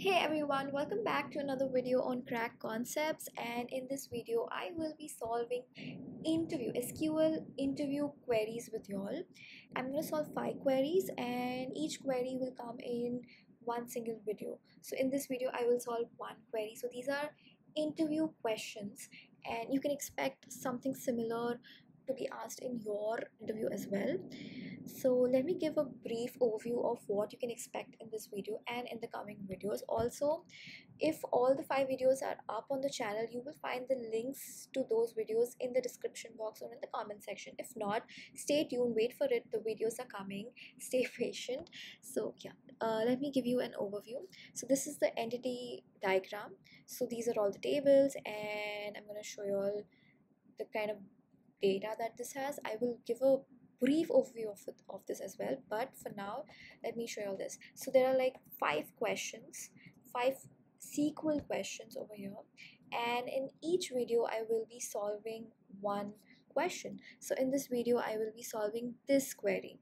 Hey everyone, welcome back to another video on crack concepts and in this video I will be solving interview SQL interview queries with y'all. I'm going to solve five queries and each query will come in one single video. So in this video I will solve one query. So these are interview questions and you can expect something similar to be asked in your interview as well. So let me give a brief overview of what you can expect in this video and in the coming videos. Also if all the five videos are up on the channel you will find the links to those videos in the description box or in the comment section. If not stay tuned wait for it. The videos are coming. Stay patient. So yeah uh, let me give you an overview. So this is the entity diagram. So these are all the tables and i'm going to show you all the kind of data that this has i will give a brief overview of, of this as well. But for now let me show you all this. So there are like five questions five SQL questions over here. And in each video I will be solving one question. So in this video I will be solving this query.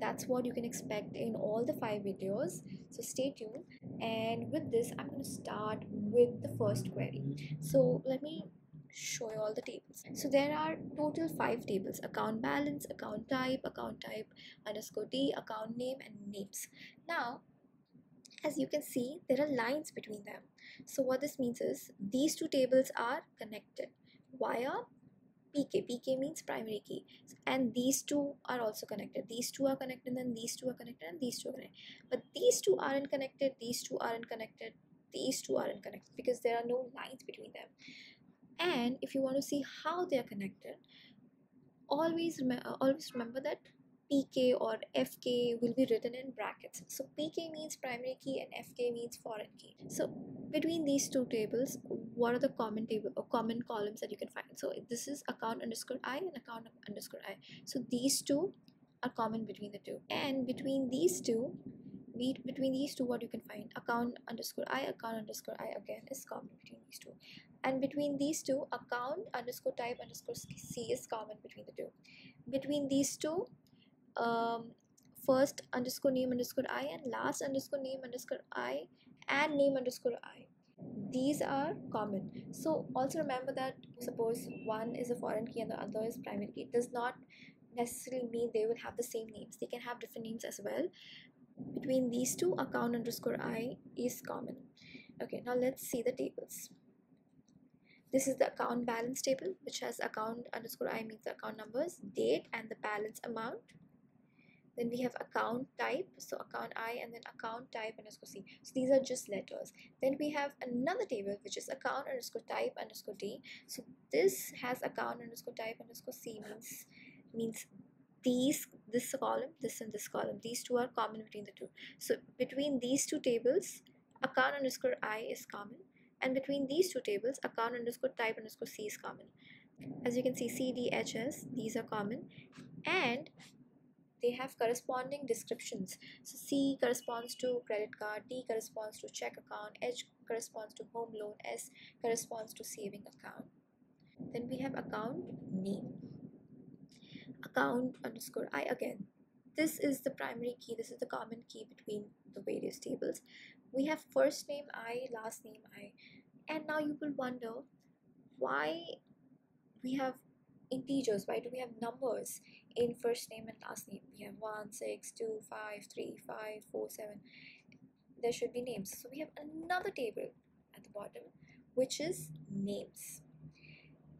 That's what you can expect in all the five videos. So stay tuned. And with this I'm going to start with the first query. So let me show you all the tables. So there are total five tables account balance account type account type underscore d account name and names. Now as you can see there are lines between them. So what this means is these two tables are connected via pk pk means primary key. And these two are also connected. These two are connected and these two are connected and these two are connected. But these two aren't connected these two aren't connected these two aren't connected because there are no lines between them and if you want to see how they are connected always remember uh, always remember that pk or fk will be written in brackets. So pk means primary key and fk means foreign key. So between these two tables what are the common table or common columns that you can find? So this is account underscore i and account underscore i. So these two are common between the two. And between these two between these two what you can find? Account underscore i account underscore i again is common between these two and between these two account underscore type underscore c is common between the two. Between these two um, first underscore name underscore i and last underscore name underscore i and name underscore i. These are common. So also remember that suppose one is a foreign key and the other is primary key. It does not necessarily mean they will have the same names. They can have different names as well. Between these two account underscore i is common. Okay now let's see the tables this is the account balance table which has account underscore i means the account numbers date and the balance amount. Then we have account type so account i and then account type underscore c. So these are just letters. Then we have another table which is account underscore type underscore d. So this has account underscore type underscore c means means these this column this and this column. These two are common between the two. So between these two tables account underscore i is common and between these two tables account underscore type underscore c is common. As you can see c d h s these are common. And they have corresponding descriptions. So c corresponds to credit card d corresponds to check account h corresponds to home loan s corresponds to saving account. Then we have account name. Account underscore i again. This is the primary key. This is the common key between the various tables we have first name i last name i. And now you will wonder why we have integers why do we have numbers in first name and last name? We have 1 6 2 5 3 5 4 7 there should be names. So we have another table at the bottom which is names.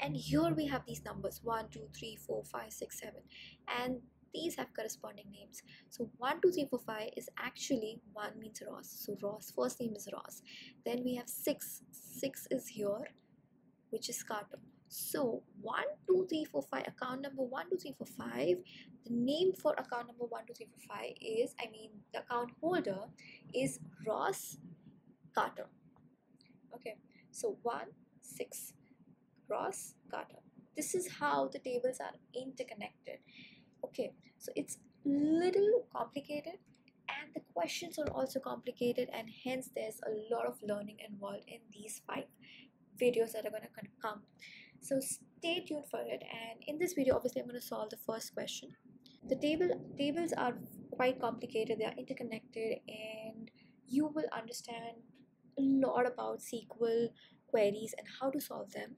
And here we have these numbers 1 2 3 4 5 6 7 and these have corresponding names. So 1 2 3 4 5 is actually 1 means ross. So ross first name is ross. Then we have 6 6 is here which is carter. So 1 2 3 4 5 account number 1 2 3 4 5 the name for account number 1 2 3 4 5 is i mean the account holder is ross carter. Okay. So 1 6 ross carter. This is how the tables are interconnected okay so it's little complicated and the questions are also complicated and hence there's a lot of learning involved in these five videos that are going to come so stay tuned for it and in this video obviously i'm going to solve the first question the table tables are quite complicated they are interconnected and you will understand a lot about SQL queries and how to solve them.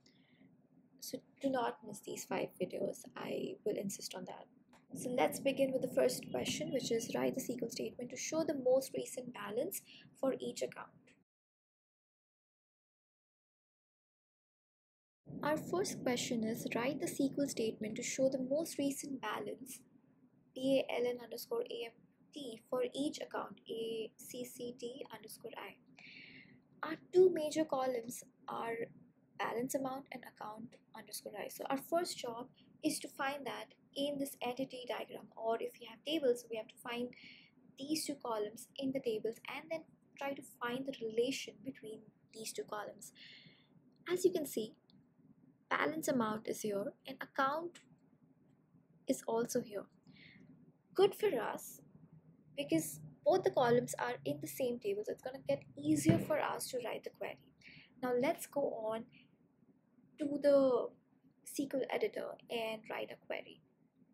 So do not miss these five videos. I will insist on that. So let's begin with the first question, which is write the SQL statement to show the most recent balance for each account. Our first question is write the SQL statement to show the most recent balance BALN underscore AMT for each account ACCT underscore I. Our two major columns are balance amount and account underscore I. So our first job is to find that in this entity diagram or if you have tables we have to find these two columns in the tables and then try to find the relation between these two columns. As you can see balance amount is here and account is also here. Good for us because both the columns are in the same table so it's going to get easier for us to write the query. Now let's go on to the SQL editor and write a query.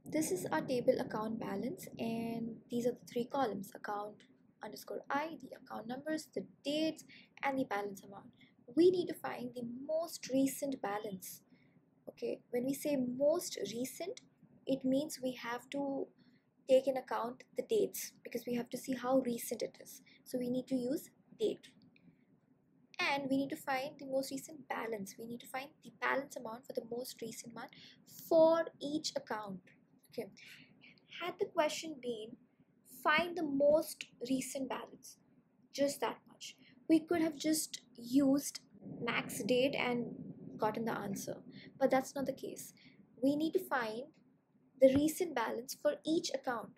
This is our table account balance and these are the three columns account underscore I, the account numbers, the dates and the balance amount. We need to find the most recent balance. Okay, when we say most recent, it means we have to take in account the dates because we have to see how recent it is. So we need to use date and we need to find the most recent balance we need to find the balance amount for the most recent month for each account had the question been find the most recent balance just that much we could have just used max date and gotten the answer. But that's not the case. We need to find the recent balance for each account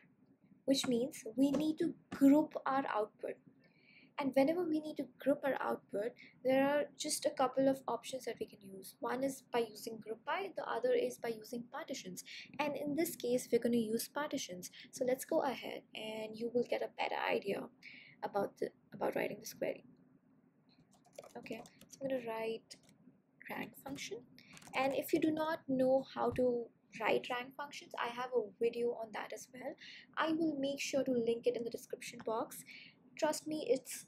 which means we need to group our output and whenever we need to group our output, there are just a couple of options that we can use. One is by using group by, the other is by using partitions. And in this case, we're going to use partitions. So let's go ahead and you will get a better idea about the about writing this query. Okay, so I'm going to write rank function. And if you do not know how to write rank functions, I have a video on that as well. I will make sure to link it in the description box trust me it's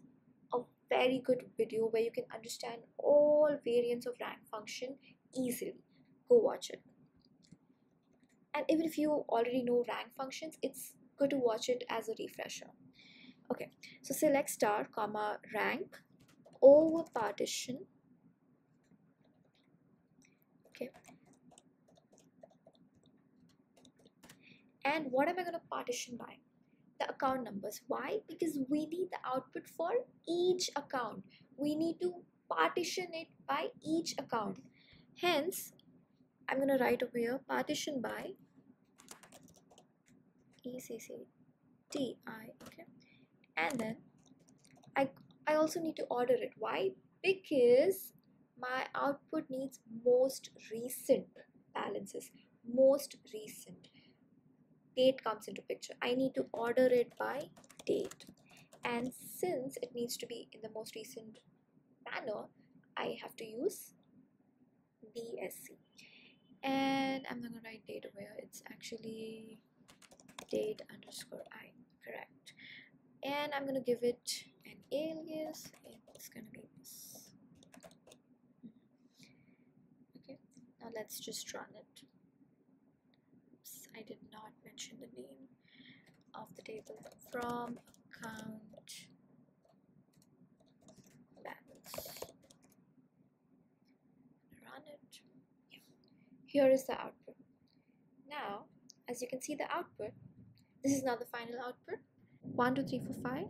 a very good video where you can understand all variants of rank function easily. Go watch it. And even if you already know rank functions it's good to watch it as a refresher. Okay so select star comma rank over partition. Okay. And what am I going to partition by the account numbers. Why? Because we need the output for each account. We need to partition it by each account. Hence, I'm going to write over here partition by ECCTI. Okay. And then I, I also need to order it. Why? Because my output needs most recent balances. Most recent date comes into picture. I need to order it by date. And since it needs to be in the most recent manner I have to use DSC and I'm not gonna write date where it's actually date underscore I correct. And I'm gonna give it an alias it's gonna be this. Okay now let's just run it I did not mention the name of the table from account balance. Run it. Yeah. Here is the output. Now, as you can see the output, this is now the final output. 1, 2, 3, 4, 5.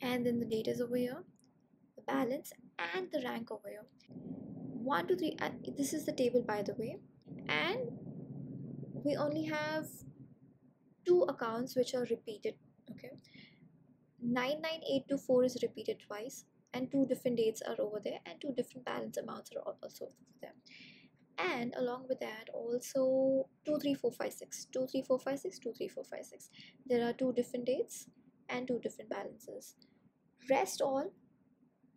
And then the data is over here, the balance and the rank over here. 1, 2, 3, and this is the table by the way. And we only have two accounts which are repeated okay? 99824 is repeated twice and two different dates are over there and two different balance amounts are also there. And along with that also 23456 23456 23456 there are two different dates and two different balances. Rest all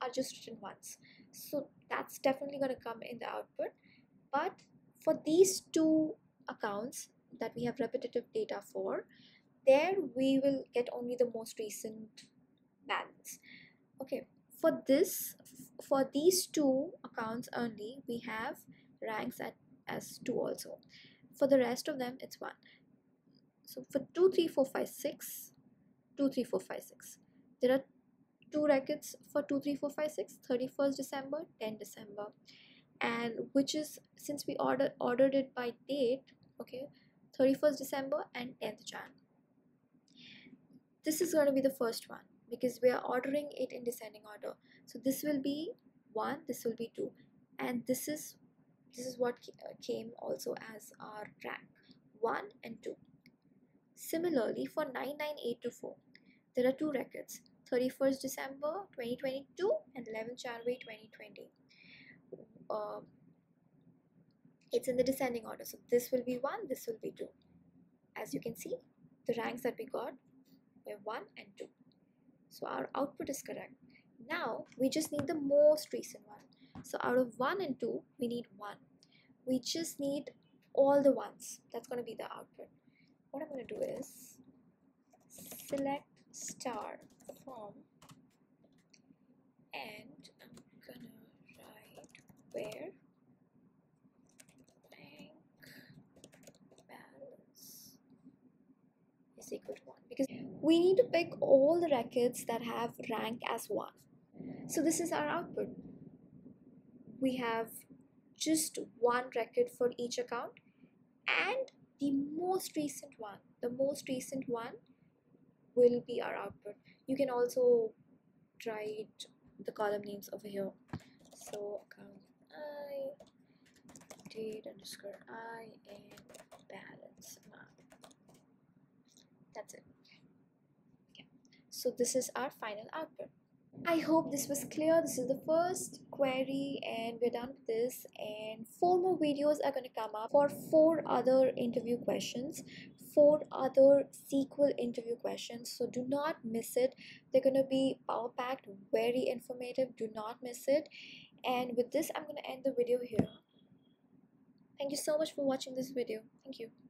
are just written once. So that's definitely going to come in the output. But for these two accounts that we have repetitive data for, there we will get only the most recent balance. okay for this for these two accounts only we have ranks at as 2 also. For the rest of them it's 1 so for 2 3 4 5 6 2 3 4 5 6 there are two records for 2 3 4 5 6 31st december 10 december. And which is since we ordered ordered it by date okay 31st december and 10th jan. This is going to be the first one because we are ordering it in descending order. So this will be 1 this will be 2 and this is this is what uh, came also as our rank 1 and 2 similarly for 99824 there are two records 31st December 2022 and 11th January 2020 uh, it's in the descending order. So this will be 1 this will be 2 as you can see the ranks that we got were 1 and 2 so our output is correct. Now we just need the most recent one. So out of 1 and 2 we need 1 we just need all the ones. That's going to be the output. What I'm going to do is select star from and I'm gonna write where to 1 because we need to pick all the records that have rank as 1 so this is our output. We have just one record for each account and the most recent one. The most recent one will be our output. You can also write the column names over here. So account i date underscore i and balance that's it yeah. so this is our final output I hope this was clear. This is the first query and we're done with this and four more videos are going to come up for four other interview questions, four other SQL interview questions. So do not miss it. They're going to be power packed, very informative. Do not miss it. And with this, I'm going to end the video here. Thank you so much for watching this video. Thank you.